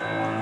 Bye.